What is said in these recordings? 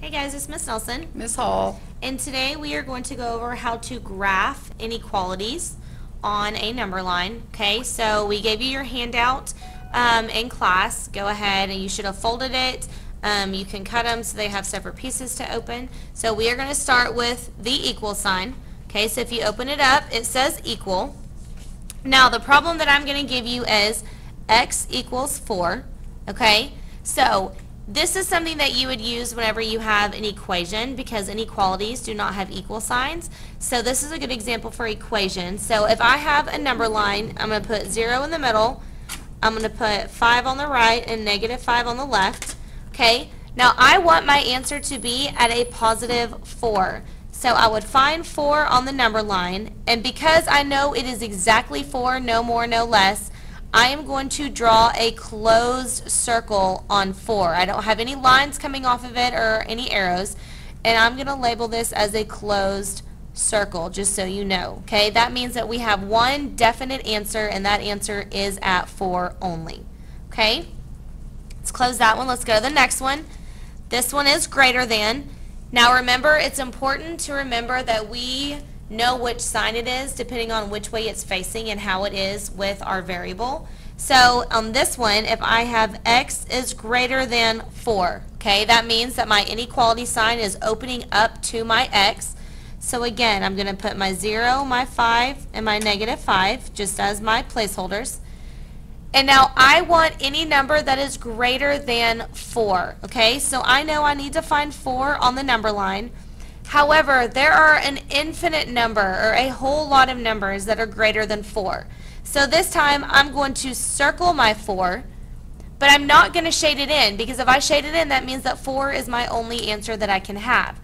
Hey guys, it's Miss Nelson, Miss Hall. and today we are going to go over how to graph inequalities on a number line. Okay, so we gave you your handout um, in class. Go ahead and you should have folded it. Um, you can cut them so they have separate pieces to open. So we are going to start with the equal sign. Okay, so if you open it up, it says equal. Now the problem that I'm going to give you is x equals 4. Okay, so this is something that you would use whenever you have an equation because inequalities do not have equal signs. So this is a good example for equation. So if I have a number line, I'm going to put 0 in the middle, I'm going to put 5 on the right and negative 5 on the left. Okay, now I want my answer to be at a positive 4. So I would find 4 on the number line, and because I know it is exactly 4, no more, no less, I am going to draw a closed circle on 4. I don't have any lines coming off of it or any arrows, and I'm going to label this as a closed circle, just so you know. Okay, that means that we have one definite answer, and that answer is at 4 only. Okay, let's close that one. Let's go to the next one. This one is greater than. Now remember, it's important to remember that we know which sign it is depending on which way it's facing and how it is with our variable. So on this one, if I have x is greater than 4, okay, that means that my inequality sign is opening up to my x. So again, I'm going to put my 0, my 5, and my negative 5 just as my placeholders. And now I want any number that is greater than 4, okay? So I know I need to find 4 on the number line. However, there are an infinite number or a whole lot of numbers that are greater than 4. So this time I'm going to circle my 4, but I'm not going to shade it in because if I shade it in that means that 4 is my only answer that I can have.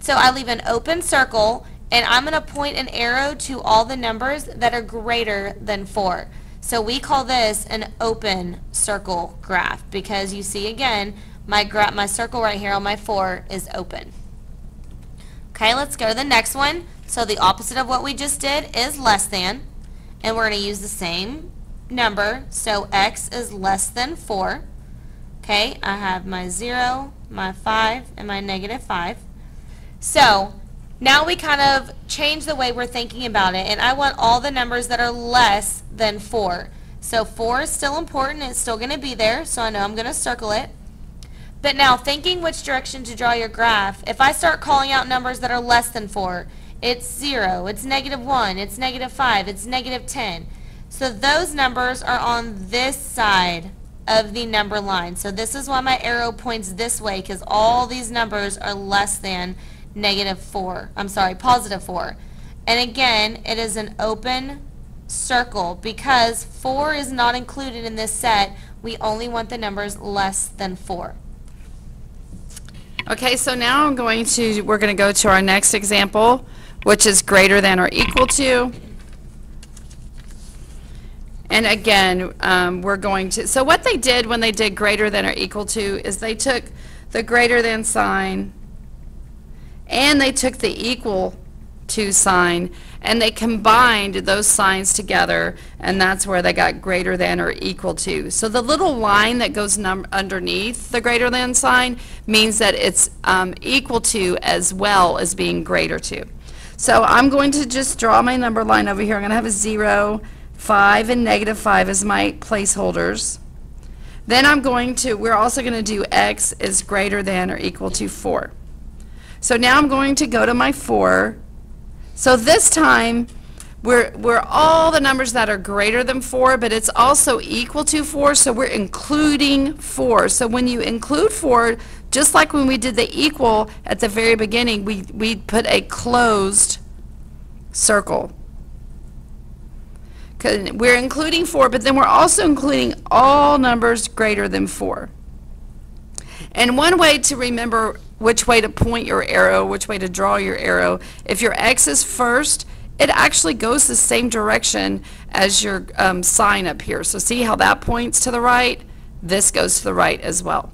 So I leave an open circle and I'm going to point an arrow to all the numbers that are greater than 4. So we call this an open circle graph because you see again my, my circle right here on my 4 is open. Okay, let's go to the next one. So the opposite of what we just did is less than. And we're going to use the same number. So x is less than 4. Okay, I have my 0, my 5, and my negative 5. So now we kind of change the way we're thinking about it. And I want all the numbers that are less than 4. So 4 is still important. It's still going to be there. So I know I'm going to circle it. But now, thinking which direction to draw your graph, if I start calling out numbers that are less than 4, it's 0, it's negative 1, it's negative 5, it's negative 10. So those numbers are on this side of the number line. So this is why my arrow points this way, because all these numbers are less than negative 4. I'm sorry, positive 4. And again, it is an open circle because 4 is not included in this set. We only want the numbers less than 4. Okay, so now I'm going to, we're going to go to our next example, which is greater than or equal to. And again, um, we're going to, so what they did when they did greater than or equal to is they took the greater than sign and they took the equal to sign and they combined those signs together and that's where they got greater than or equal to. So the little line that goes underneath the greater than sign means that it's um, equal to as well as being greater to. So I'm going to just draw my number line over here. I'm going to have a 0, 5, and negative 5 as my placeholders. Then I'm going to, we're also going to do x is greater than or equal to 4. So now I'm going to go to my 4 so this time, we're, we're all the numbers that are greater than 4, but it's also equal to 4, so we're including 4. So when you include 4, just like when we did the equal at the very beginning, we, we put a closed circle. We're including 4, but then we're also including all numbers greater than 4. And one way to remember which way to point your arrow, which way to draw your arrow. If your X is first, it actually goes the same direction as your um, sign up here. So see how that points to the right? This goes to the right as well.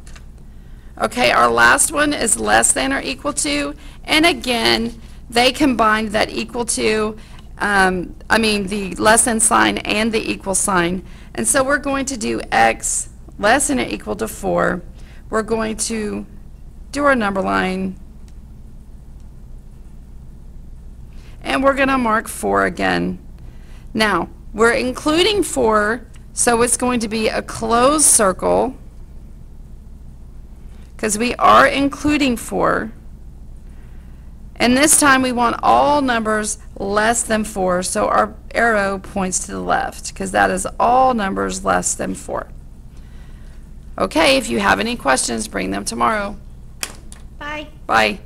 Okay, our last one is less than or equal to. And again, they combined that equal to, um, I mean the less than sign and the equal sign. And so we're going to do x less than or equal to 4. We're going to do our number line. And we're going to mark 4 again. Now, we're including 4, so it's going to be a closed circle because we are including 4. And this time we want all numbers less than 4, so our arrow points to the left because that is all numbers less than 4. Okay, if you have any questions, bring them tomorrow. Bye. Bye.